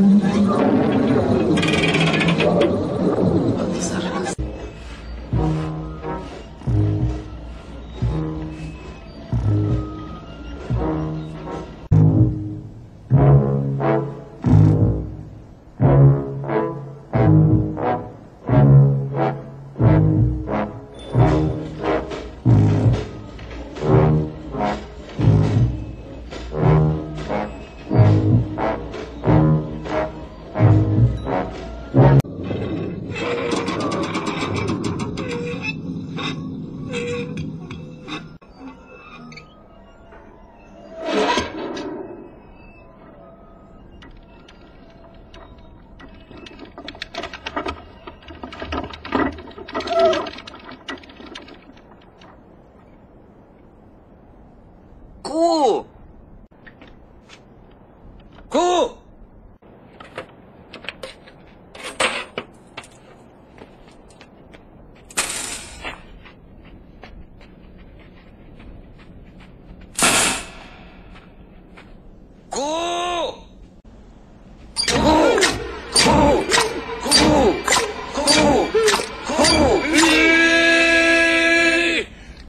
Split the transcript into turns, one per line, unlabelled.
よいしょ。
酷！酷！
酷！